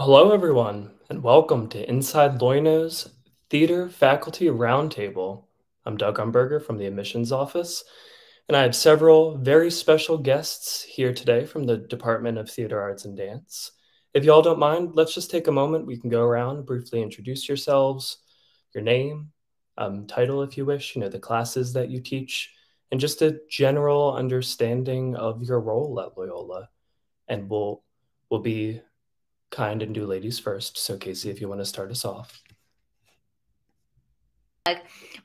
Hello, everyone, and welcome to Inside Loyno's Theater Faculty Roundtable. I'm Doug Umberger from the Admissions Office, and I have several very special guests here today from the Department of Theater Arts and Dance. If y'all don't mind, let's just take a moment. We can go around, briefly introduce yourselves, your name, um, title if you wish, you know, the classes that you teach, and just a general understanding of your role at Loyola. And we'll we'll be kind and do ladies first. So, Casey, if you want to start us off.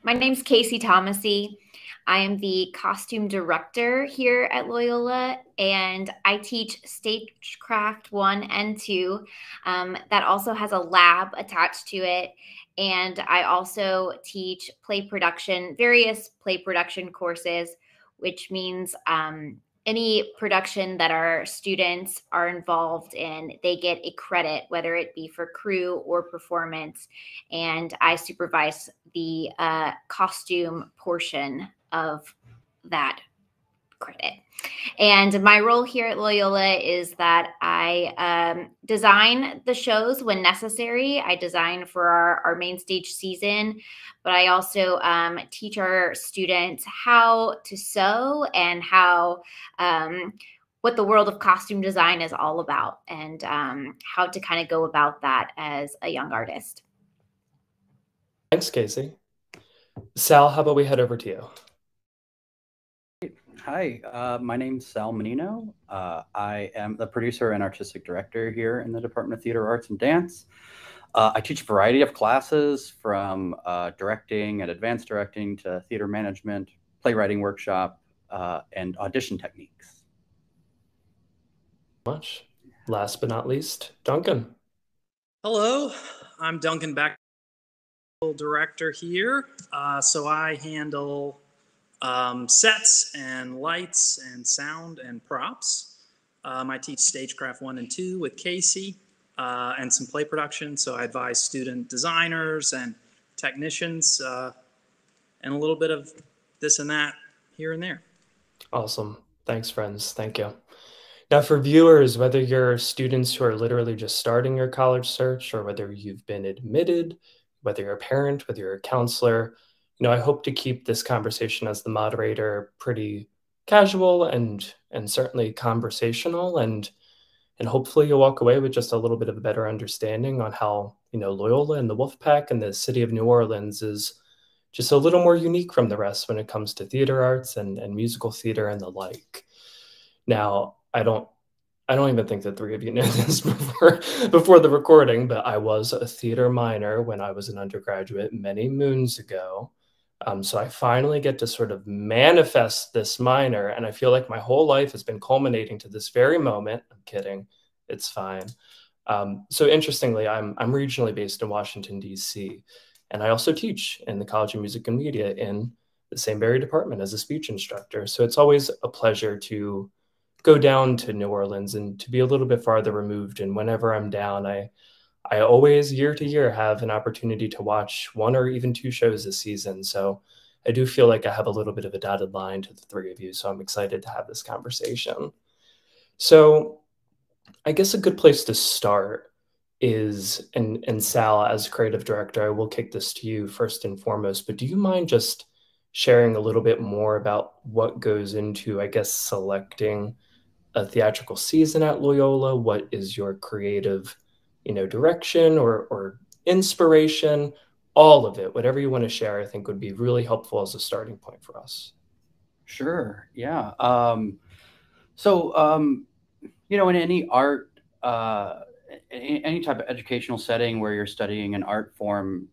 My name's Casey Thomasy. I am the costume director here at Loyola, and I teach Stagecraft 1 and 2. Um, that also has a lab attached to it. And I also teach play production, various play production courses, which means um, any production that our students are involved in, they get a credit, whether it be for crew or performance. And I supervise the uh, costume portion of that credit. And my role here at Loyola is that I um, design the shows when necessary. I design for our, our main stage season, but I also um, teach our students how to sew and how. Um, what the world of costume design is all about and um, how to kind of go about that as a young artist. Thanks, Casey. Sal, how about we head over to you? Hi, uh, my name's Sal Menino. Uh, I am the producer and artistic director here in the Department of Theater Arts and Dance. Uh, I teach a variety of classes from uh, directing and advanced directing to theater management, playwriting workshop, uh, and audition techniques. Much. Last but not least, Duncan. Hello, I'm Duncan Beck, director here. Uh, so I handle um, sets and lights and sound and props. Um, I teach Stagecraft 1 and 2 with Casey uh, and some play production. So I advise student designers and technicians uh, and a little bit of this and that here and there. Awesome. Thanks, friends. Thank you. Now, for viewers, whether you're students who are literally just starting your college search or whether you've been admitted, whether you're a parent, whether you're a counselor, you know, I hope to keep this conversation as the moderator pretty casual and and certainly conversational and and hopefully you'll walk away with just a little bit of a better understanding on how you know Loyola and the Wolfpack and the city of New Orleans is just a little more unique from the rest when it comes to theater arts and, and musical theater and the like. Now, I don't I don't even think the three of you knew this before before the recording, but I was a theater minor when I was an undergraduate many moons ago. Um, so I finally get to sort of manifest this minor, and I feel like my whole life has been culminating to this very moment. I'm kidding, it's fine. Um, so interestingly, I'm I'm regionally based in Washington D.C., and I also teach in the College of Music and Media in the same very department as a speech instructor. So it's always a pleasure to go down to New Orleans and to be a little bit farther removed. And whenever I'm down, I I always year to year have an opportunity to watch one or even two shows this season. So I do feel like I have a little bit of a dotted line to the three of you. So I'm excited to have this conversation. So I guess a good place to start is, and, and Sal, as creative director, I will kick this to you first and foremost, but do you mind just sharing a little bit more about what goes into, I guess, selecting a theatrical season at Loyola? What is your creative you know, direction or, or inspiration, all of it, whatever you want to share, I think would be really helpful as a starting point for us. Sure. Yeah. Um, so, um, you know, in any art, uh, any type of educational setting where you're studying an art form,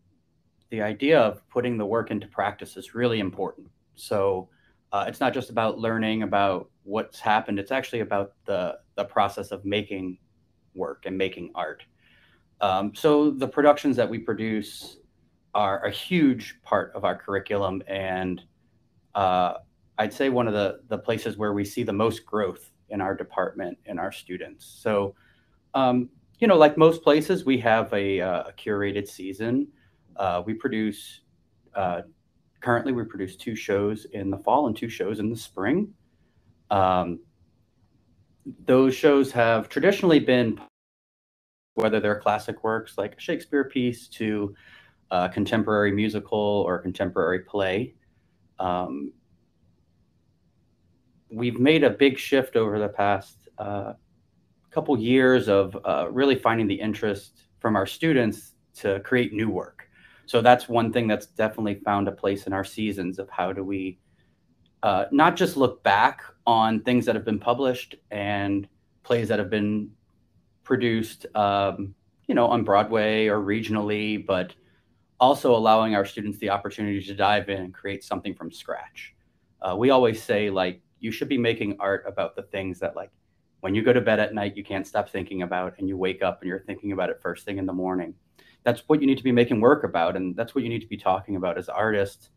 the idea of putting the work into practice is really important. So, uh, it's not just about learning about what's happened; it's actually about the the process of making work and making art. Um, so the productions that we produce are a huge part of our curriculum, and uh, I'd say one of the the places where we see the most growth in our department and our students. So, um, you know, like most places, we have a, uh, a curated season. Uh, we produce uh, currently we produce two shows in the fall and two shows in the spring. Um, those shows have traditionally been whether they're classic works like a Shakespeare piece to a contemporary musical or contemporary play. Um, we've made a big shift over the past uh, couple years of uh, really finding the interest from our students to create new work. So that's one thing that's definitely found a place in our seasons of how do we uh, not just look back on things that have been published and plays that have been produced, um, you know, on Broadway or regionally, but also allowing our students the opportunity to dive in and create something from scratch. Uh, we always say like you should be making art about the things that like when you go to bed at night you can't stop thinking about and you wake up and you're thinking about it first thing in the morning. That's what you need to be making work about and that's what you need to be talking about as artists.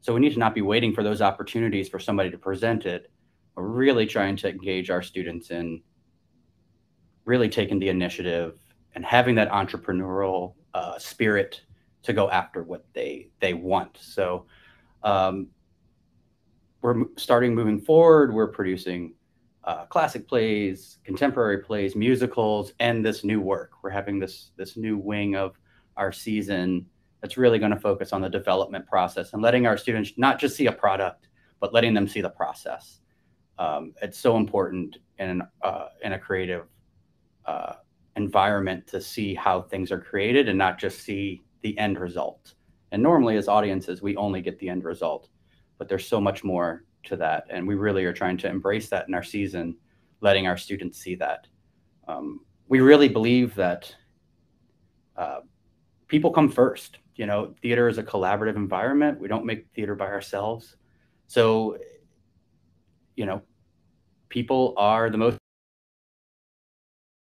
So we need to not be waiting for those opportunities for somebody to present it. We're really trying to engage our students in really taking the initiative and having that entrepreneurial uh, spirit to go after what they they want so um, we're starting moving forward we're producing uh, classic plays, contemporary plays, musicals, and this new work. We're having this this new wing of our season that's really going to focus on the development process and letting our students not just see a product, but letting them see the process. Um, it's so important in uh, in a creative uh, environment to see how things are created and not just see the end result. And normally, as audiences, we only get the end result, but there's so much more to that. And we really are trying to embrace that in our season, letting our students see that. Um, we really believe that uh, people come first. You know, theater is a collaborative environment. We don't make theater by ourselves. So, you know, people are the most.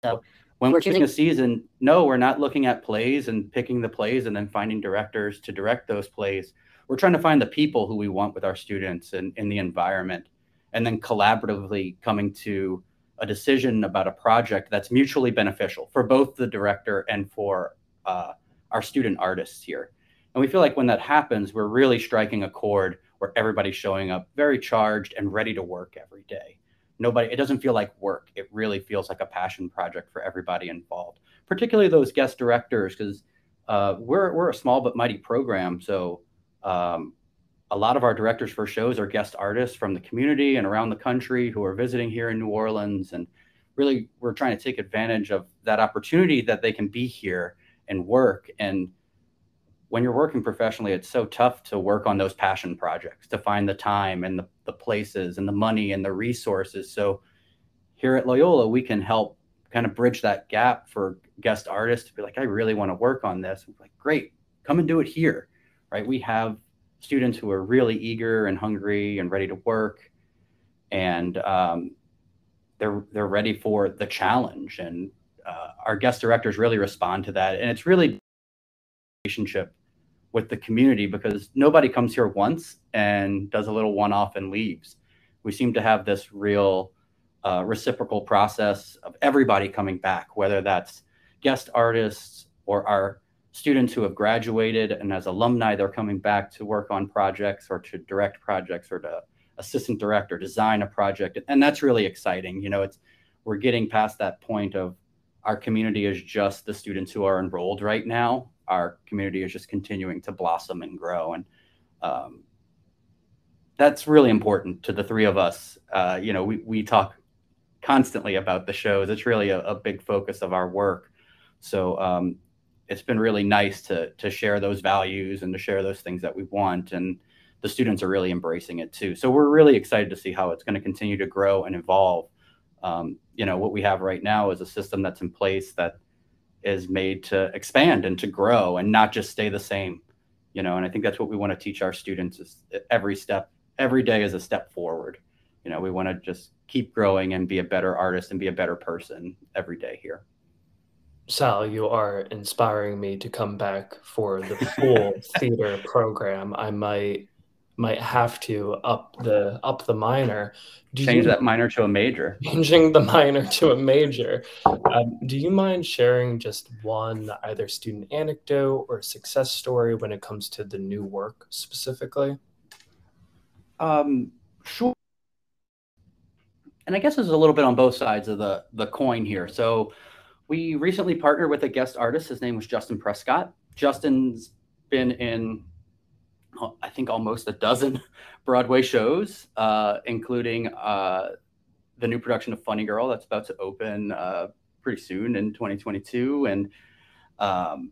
So when we're choosing a season, no, we're not looking at plays and picking the plays and then finding directors to direct those plays. We're trying to find the people who we want with our students and in the environment and then collaboratively coming to a decision about a project that's mutually beneficial for both the director and for uh, our student artists here. And we feel like when that happens we're really striking a chord where everybody's showing up very charged and ready to work every day nobody it doesn't feel like work it really feels like a passion project for everybody involved particularly those guest directors because uh, we're, we're a small but mighty program so um, a lot of our directors for shows are guest artists from the community and around the country who are visiting here in New Orleans. And really, we're trying to take advantage of that opportunity that they can be here and work. And when you're working professionally, it's so tough to work on those passion projects, to find the time and the, the places and the money and the resources. So here at Loyola, we can help kind of bridge that gap for guest artists to be like, I really want to work on this. like, great, come and do it here right? We have students who are really eager and hungry and ready to work, and um, they're they're ready for the challenge. And uh, our guest directors really respond to that, and it's really relationship with the community because nobody comes here once and does a little one-off and leaves. We seem to have this real uh, reciprocal process of everybody coming back, whether that's guest artists or our students who have graduated and as alumni they're coming back to work on projects or to direct projects or to assistant director design a project and that's really exciting you know it's we're getting past that point of our community is just the students who are enrolled right now our community is just continuing to blossom and grow. And um, that's really important to the three of us. Uh, you know we, we talk constantly about the shows. It's really a, a big focus of our work. So um, it's been really nice to to share those values and to share those things that we want and the students are really embracing it too. So we're really excited to see how it's going to continue to grow and evolve. Um, you know what we have right now is a system that's in place that is made to expand and to grow and not just stay the same you know and i think that's what we want to teach our students is every step every day is a step forward you know we want to just keep growing and be a better artist and be a better person every day here Sal, you are inspiring me to come back for the full theater program. I might might have to up the up the minor. Do Change you, that minor to a major. Changing the minor to a major. Um, do you mind sharing just one either student anecdote or success story when it comes to the new work specifically? Um, sure. And I guess there's a little bit on both sides of the the coin here. So we recently partnered with a guest artist. His name was Justin Prescott. Justin's been in, I think, almost a dozen Broadway shows, uh, including uh, the new production of Funny Girl that's about to open uh, pretty soon in 2022. And um,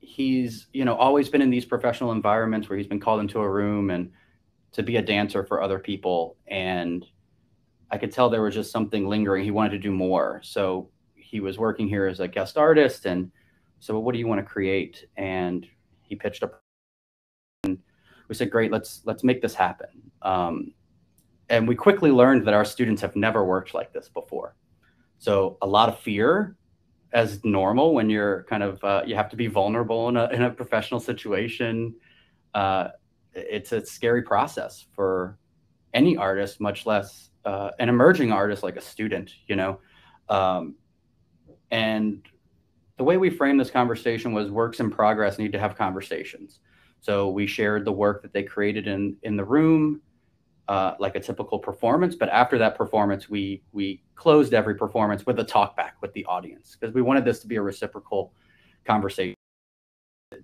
he's, you know, always been in these professional environments where he's been called into a room and to be a dancer for other people. And I could tell there was just something lingering. He wanted to do more. So he was working here as a guest artist. And so, what do you want to create? And he pitched a. And we said, great, let's let's make this happen. Um, and we quickly learned that our students have never worked like this before. So a lot of fear, as normal when you're kind of uh, you have to be vulnerable in a in a professional situation. Uh, it's a scary process for any artist, much less uh, an emerging artist like a student, you know. Um, and the way we framed this conversation was works in progress need to have conversations. So we shared the work that they created in in the room, uh, like a typical performance. But after that performance, we we closed every performance with a talk back with the audience because we wanted this to be a reciprocal conversation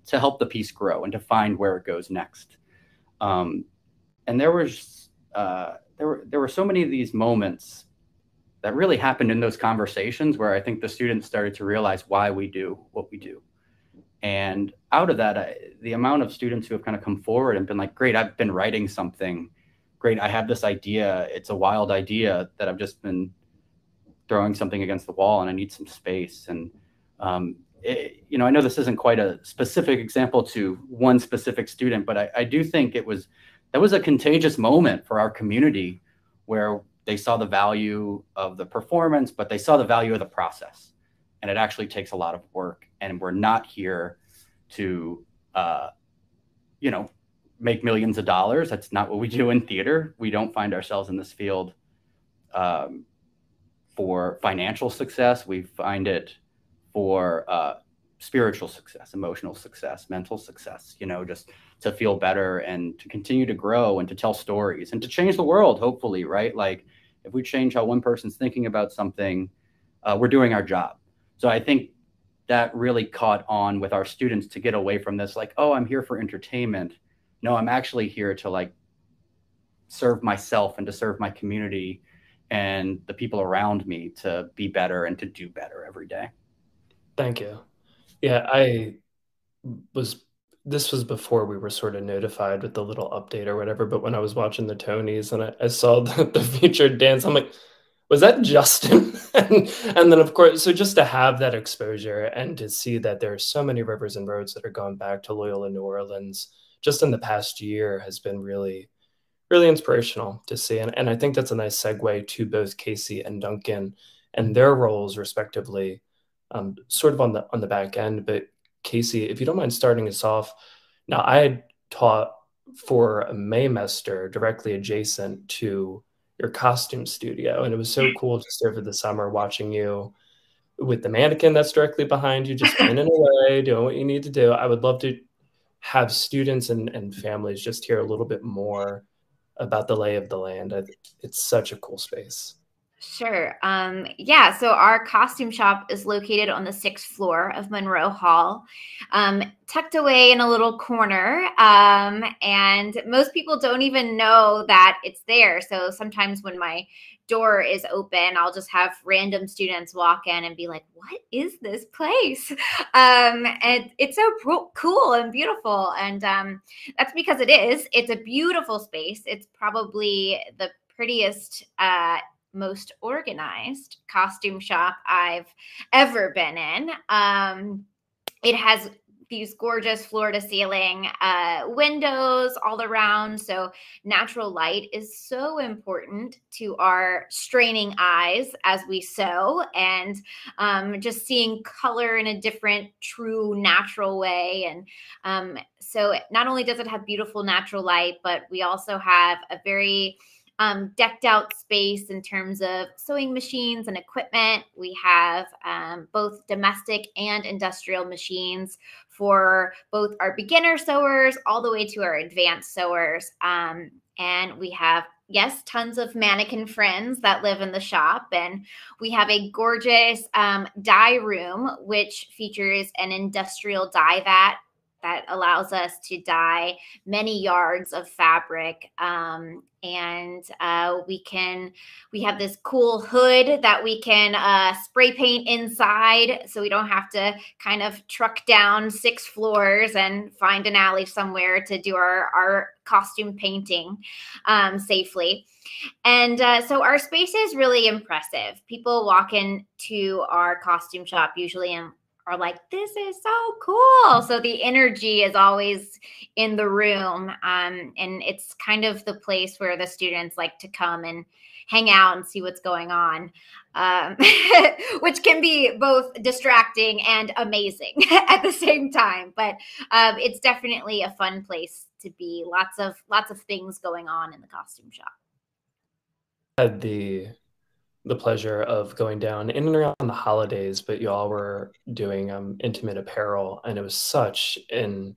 to help the piece grow and to find where it goes next. Um, and there was uh, there were there were so many of these moments that really happened in those conversations where I think the students started to realize why we do what we do. And out of that, I, the amount of students who have kind of come forward and been like, "Great, I've been writing something. Great, I have this idea. It's a wild idea that I've just been throwing something against the wall, and I need some space." And um, it, you know, I know this isn't quite a specific example to one specific student, but I, I do think it was that was a contagious moment for our community where they saw the value of the performance, but they saw the value of the process. And it actually takes a lot of work. And we're not here to, uh, you know, make millions of dollars. That's not what we do in theater. We don't find ourselves in this field um, for financial success. We find it for uh, spiritual success, emotional success, mental success, you know, just to feel better and to continue to grow and to tell stories and to change the world, hopefully, right? Like if we change how one person's thinking about something, uh, we're doing our job. So I think that really caught on with our students to get away from this, like, oh, I'm here for entertainment. No, I'm actually here to like serve myself and to serve my community and the people around me to be better and to do better every day. Thank you. Yeah, I was this was before we were sort of notified with the little update or whatever, but when I was watching the Tonys and I, I saw the, the featured dance, I'm like, was that Justin? and, and then of course, so just to have that exposure and to see that there are so many rivers and roads that are going back to Loyola New Orleans just in the past year has been really, really inspirational to see. And, and I think that's a nice segue to both Casey and Duncan and their roles respectively um, sort of on the on the back end. But Casey, if you don't mind starting us off, now I had taught for a Maymester directly adjacent to your costume studio, and it was so mm. cool just over the summer watching you with the mannequin that's directly behind you, just pinning away, doing what you need to do. I would love to have students and, and families just hear a little bit more about the lay of the land. It's such a cool space. Sure. Um, yeah. So our costume shop is located on the sixth floor of Monroe Hall, um, tucked away in a little corner. Um, and most people don't even know that it's there. So sometimes when my door is open, I'll just have random students walk in and be like, "What is this place?" Um, and it's so pro- cool and beautiful, and um, that's because it is. It's a beautiful space. It's probably the prettiest uh, most organized costume shop I've ever been in. Um, it has these gorgeous floor to ceiling uh, windows all around. So, natural light is so important to our straining eyes as we sew, and um, just seeing color in a different, true, natural way. And um, so, not only does it have beautiful natural light, but we also have a very um, decked out space in terms of sewing machines and equipment. We have um, both domestic and industrial machines for both our beginner sewers all the way to our advanced sewers. Um, and we have yes, tons of mannequin friends that live in the shop. And we have a gorgeous um, dye room, which features an industrial dye vat that allows us to dye many yards of fabric um, and uh, we can we have this cool hood that we can uh, spray paint inside so we don't have to kind of truck down six floors and find an alley somewhere to do our our costume painting um, safely. And uh, so our space is really impressive. People walk into our costume shop usually and are like, this is so cool. So the energy is always in the room. Um, and it's kind of the place where the students like to come and hang out and see what's going on, um, which can be both distracting and amazing at the same time. But um, it's definitely a fun place to be. Lots of lots of things going on in the costume shop. Had the the pleasure of going down in and around the holidays, but y'all were doing um, intimate apparel, and it was such an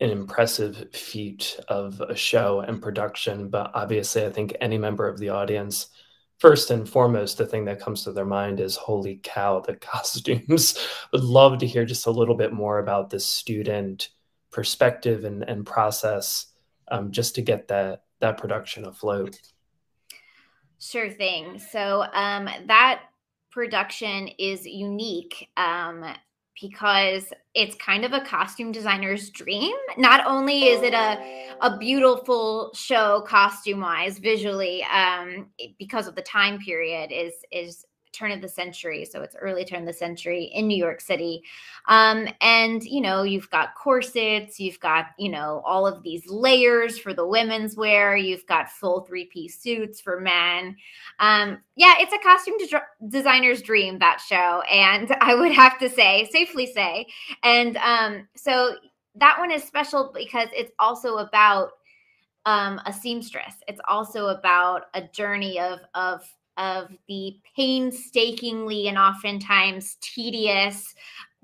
an impressive feat of a show and production. But obviously, I think any member of the audience, first and foremost, the thing that comes to their mind is, "Holy cow, the costumes!" Would love to hear just a little bit more about the student perspective and, and process, um, just to get that that production afloat. Sure thing. So um, that production is unique um, because it's kind of a costume designer's dream. Not only is it a a beautiful show costume wise, visually, um, because of the time period is is turn of the century. So it's early turn of the century in New York City. Um, and, you know, you've got corsets, you've got, you know, all of these layers for the women's wear, you've got full three piece suits for men. Um, yeah, it's a costume de- designer's dream, that show. And I would have to say, safely say. And um, so that one is special because it's also about um, a seamstress. It's also about a journey of of of the painstakingly and oftentimes tedious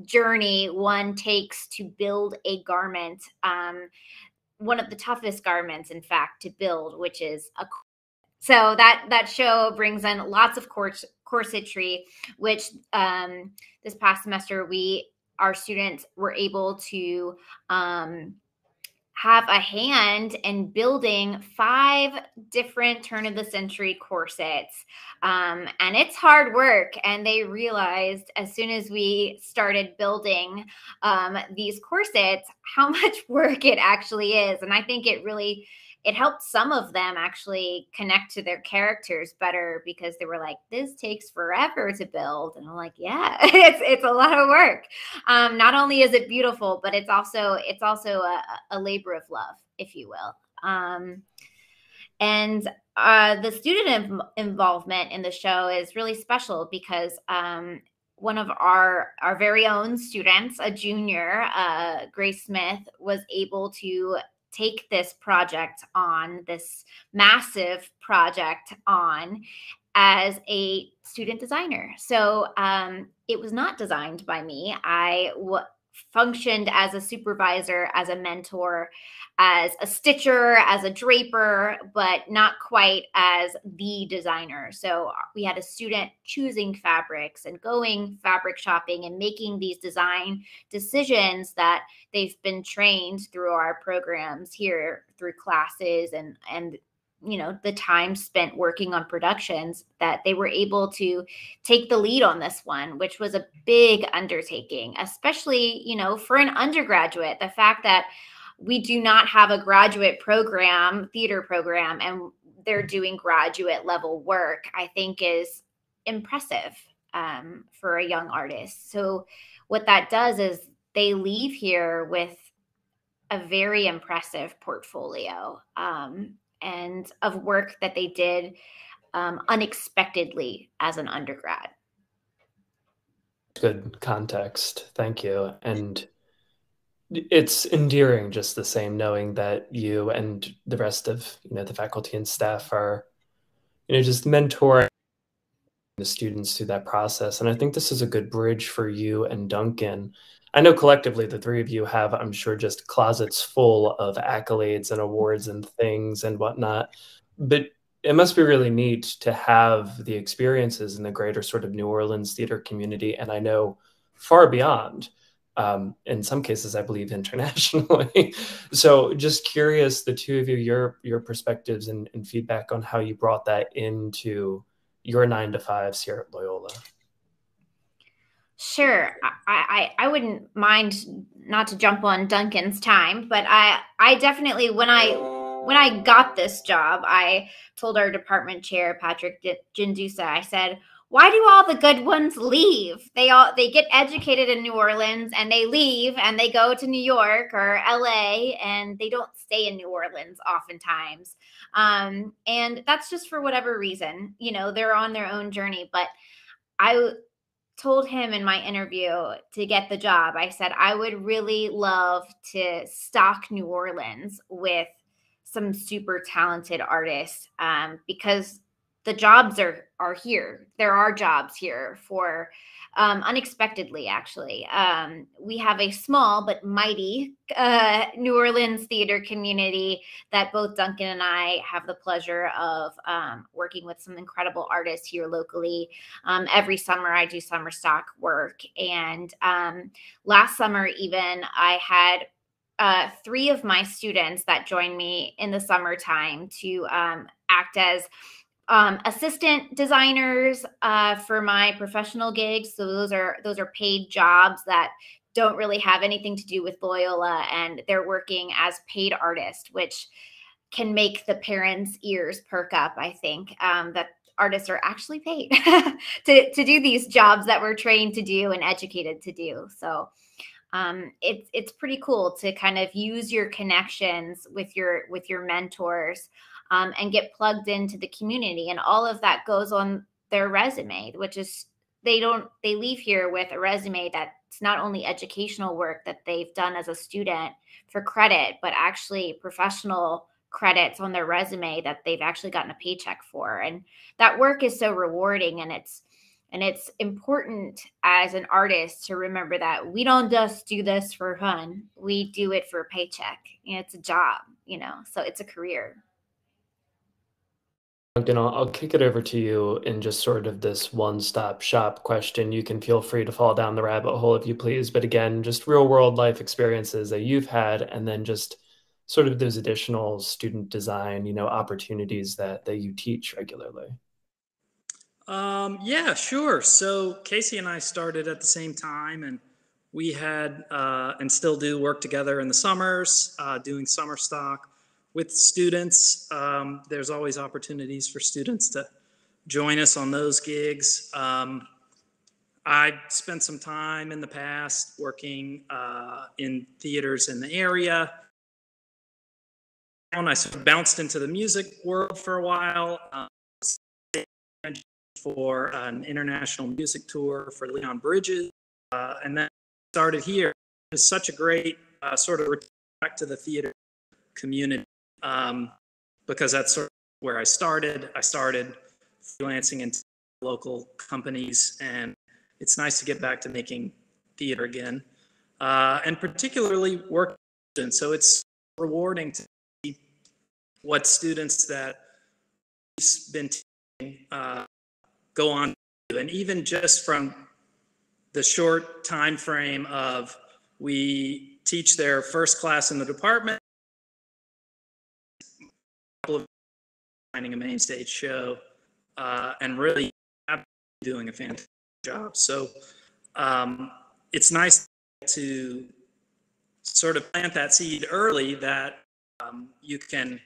journey one takes to build a garment. Um, one of the toughest garments, in fact, to build, which is a so that that show brings in lots of cors- corsetry, which um, this past semester we our students were able to um, have a hand in building five different turn of the century corsets. Um, and it's hard work. And they realized as soon as we started building um, these corsets, how much work it actually is. And I think it really it helped some of them actually connect to their characters better because they were like, "This takes forever to build," and I'm like, "Yeah, it's it's a lot of work. Um, not only is it beautiful, but it's also it's also a, a labor of love, if you will." Um, and uh, the student involvement in the show is really special because um, one of our our very own students, a junior, uh, Grace Smith, was able to take this project on, this massive project on as a student designer. So um, it was not designed by me. I w- functioned as a supervisor, as a mentor, as a stitcher, as a draper, but not quite as the designer. So we had a student choosing fabrics and going fabric shopping and making these design decisions that they've been trained through our programs here through classes and and you know the time spent working on productions that they were able to take the lead on this one which was a big undertaking especially you know for an undergraduate the fact that we do not have a graduate program theater program and they're doing graduate level work i think is impressive um, for a young artist. So what that does is they leave here with a very impressive portfolio um, and of work that they did um, unexpectedly as an undergrad. Good context. Thank you. And it's endearing just the same knowing that you and the rest of you know the faculty and staff are you know just mentoring the students through that process and i think this is a good bridge for you and duncan I know collectively the three of you have, I'm sure, just closets full of accolades and awards and things and whatnot. But it must be really neat to have the experiences in the greater sort of New Orleans theater community, and I know far beyond. Um, in some cases, I believe internationally. so, just curious, the two of you, your your perspectives and, and feedback on how you brought that into your nine to fives here at Loyola. Sure, I, I, I wouldn't mind not to jump on Duncan's time, but I I definitely when I when I got this job, I told our department chair Patrick Gendusa, I said, "Why do all the good ones leave? They all they get educated in New Orleans and they leave and they go to New York or LA and they don't stay in New Orleans oftentimes." Um, and that's just for whatever reason, you know, they're on their own journey, but I told him in my interview to get the job, I said, I would really love to stock New Orleans with some super talented artists um, because the jobs are are here. There are jobs here for um, unexpectedly, actually. Um, we have a small but mighty uh, New Orleans theater community that both Duncan and I have the pleasure of um, working with some incredible artists here locally. Um, every summer, I do summer stock work. And um, last summer, even, I had uh, three of my students that joined me in the summertime to um, act as um, assistant designers uh, for my professional gigs. So those are those are paid jobs that don't really have anything to do with Loyola, and they're working as paid artists, which can make the parents' ears perk up. I think um, that artists are actually paid to to do these jobs that we're trained to do and educated to do. So um, it's it's pretty cool to kind of use your connections with your with your mentors um, and get plugged into the community. And all of that goes on their resume, which is they don't they leave here with a resume that's not only educational work that they've done as a student for credit, but actually professional credits on their resume that they've actually gotten a paycheck for. And that work is so rewarding and it's and it's important as an artist to remember that we don't just do this for fun. We do it for a paycheck. it's a job, you know, so it's a career. Duncan, I'll, I'll kick it over to you in just sort of this one-stop shop question. You can feel free to fall down the rabbit hole if you please, but again, just real world life experiences that you've had, and then just sort of those additional student design, you know, opportunities that that you teach regularly. Um, yeah, sure. So Casey and I started at the same time, and we had uh, and still do work together in the summers, uh, doing summer stock with students. Um, there's always opportunities for students to join us on those gigs. Um, I spent some time in the past working uh, in theaters in the area. And I sort of bounced into the music world for a while. Um, for an international music tour for Leon Bridges, uh, and then started here. It's such a great uh, sort of back to the theater community um, because that's sort of where I started. I started freelancing in local companies, and it's nice to get back to making theater again, uh, and particularly work. So it's rewarding to see what students that we've been teaching uh, go on to, and even just from the short time frame of we teach their first class in the department finding a main stage show uh, and really doing a fantastic job. So um, it's nice to sort of plant that seed early that um, you can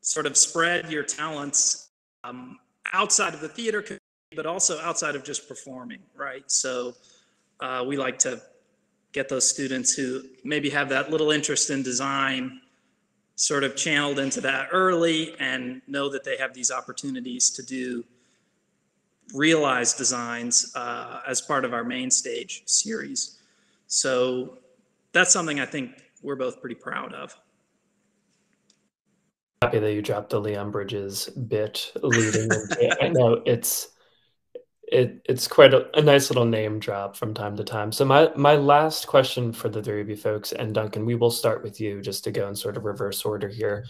sort of spread your talents um, outside of the theater community, but also outside of just performing, right? So uh, we like to get those students who maybe have that little interest in design sort of channeled into that early and know that they have these opportunities to do realized designs uh, as part of our main stage series. So that's something I think we're both pretty proud of. Happy that you dropped the Leon Bridges bit leading. I know it's it it's quite a, a, nice little name drop from time to time. So my my last question for the three of you folks, and Duncan, we will start with you just to go in sort of reverse order here.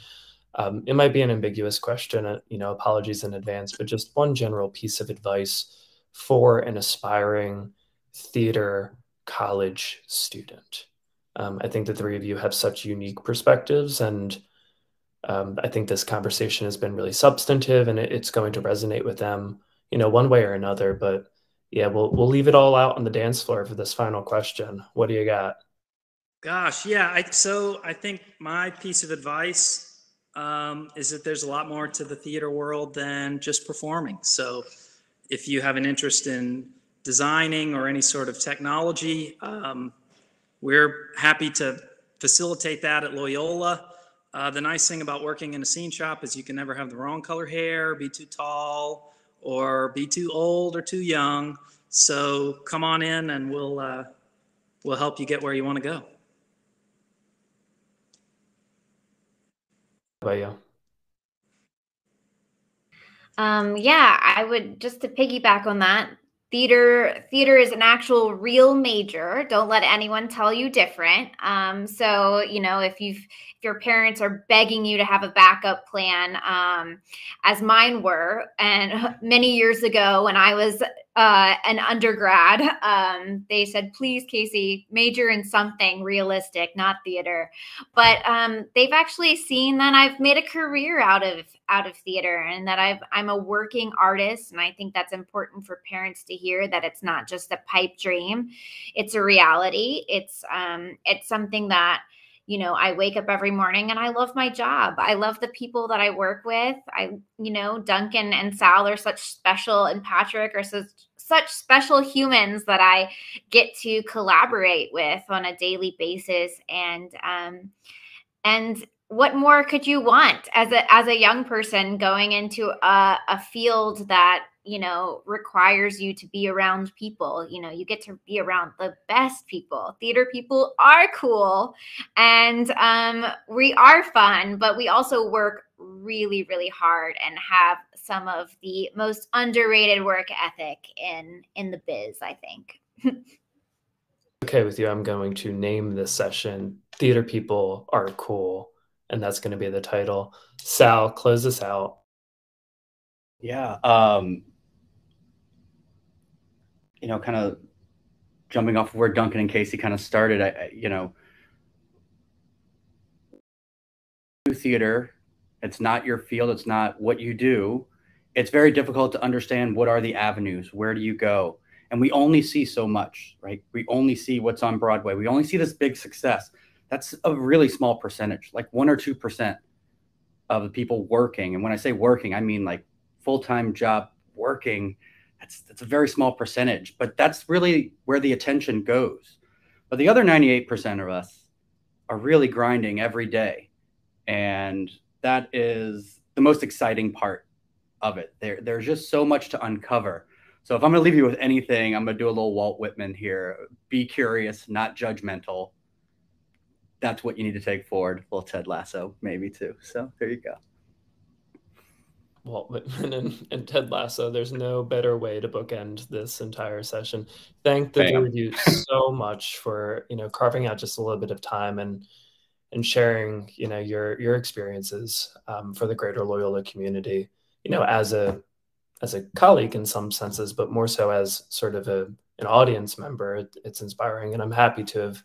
Um, it might be an ambiguous question, uh, you know, apologies in advance, but just one general piece of advice for an aspiring theater college student. Um, I think the three of you have such unique perspectives, and um, I think this conversation has been really substantive, and it, it's going to resonate with them, you know, one way or another. But yeah, we'll we'll leave it all out on the dance floor for this final question. What do you got? Gosh, yeah. I, so I think my piece of advice um, is that there's a lot more to the theater world than just performing. So if you have an interest in designing or any sort of technology, um, we're happy to facilitate that at Loyola. Uh, the nice thing about working in a scene shop is you can never have the wrong color hair, be too tall, or be too old or too young. So come on in and we'll, uh, we'll help you get where you want to go. How about you? Um, yeah, I would just to piggyback on that. Theater theater is an actual real major. Don't let anyone tell you different. Um, so you know if you've if your parents are begging you to have a backup plan, um, as mine were, and many years ago when I was uh, an undergrad, um, they said, please, Casey, major in something realistic, not theater. But um, they've actually seen that I've made a career out of out of theater and that I've I'm a working artist. And I think that's important for parents to hear that it's not just a pipe dream. It's a reality. It's um it's something that you know i wake up every morning and i love my job. I love the people that i work with. I you know duncan and sal are such special and patrick are such such special humans that i get to collaborate with on a daily basis. And um and what more could you want as a as a young person going into a, a field that you know requires you to be around people you know you get to be around the best people. Theater people are cool and um, we are fun but we also work really really hard and have some of the most underrated work ethic in in the biz i think. Okay with you i'm going to name this session theater people are cool and that's going to be the title. Sal close this out. Yeah um you know, kind of jumping off of where Duncan and Casey kind of started, I, I you know, theater, it's not your field, it's not what you do. It's very difficult to understand what are the avenues, where do you go? And we only see so much, right? We only see what's on Broadway. We only see this big success. That's a really small percentage, like one or 2% of the people working. And when I say working, I mean like full time job working that's that's a very small percentage, but that's really where the attention goes. But the other 98% of us are really grinding every day. And that is the most exciting part of it. There, there's just so much to uncover. So if I'm going to leave you with anything, I'm going to do a little Walt Whitman here. Be curious, not judgmental. That's what you need to take forward. Little Ted Lasso, maybe too. So there you go. Walt Whitman and, and Ted Lasso. There's no better way to bookend this entire session. Thank the two of you so much for you know carving out just a little bit of time and and sharing you know your your experiences um, for the greater Loyola community. You know, as a as a colleague in some senses, but more so as sort of a an audience member. It, it's inspiring, and I'm happy to have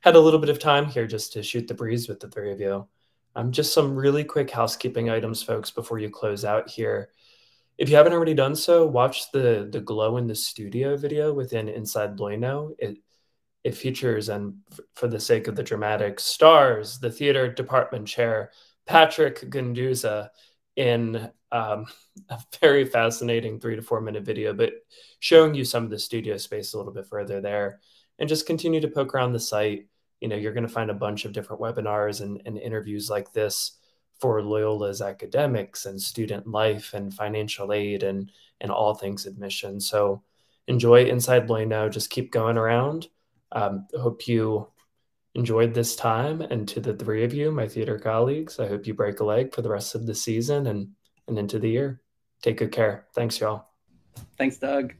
had a little bit of time here just to shoot the breeze with the three of you. Um, just some really quick housekeeping items, folks, before you close out here. If you haven't already done so, watch the the glow in the studio video within Inside Loyno. It it features, and for the sake of the dramatic, stars the theater department chair Patrick Gendusa in um, a very fascinating three to four minute video, but showing you some of the studio space a little bit further there, and just continue to poke around the site you know you're going to find a bunch of different webinars and, and interviews like this for Loyola's academics and student life and financial aid and and all things admission. So enjoy Inside Loyno. Just keep going around. Um, hope you enjoyed this time. And to the three of you, my theater colleagues, I hope you break a leg for the rest of the season and and into the year. Take good care. Thanks, y'all. Thanks, Doug.